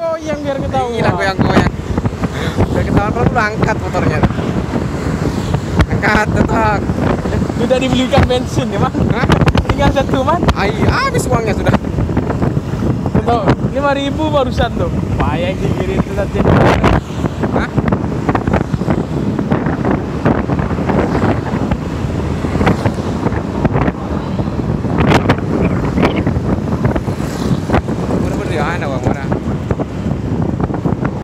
Goyang biar ketahuan. Iya, goyang-goyang. Biar ketahuan kalau angkat motornya. Angkat, tetap. Sudah dibelikan bensin ya, Mas. Tinggal satu, man. Ai, habis uangnya sudah. Tuh, lima ribu barusan tuh. Payah dikirim itu tadi. Hah? Bener-bener ya, bang, mana?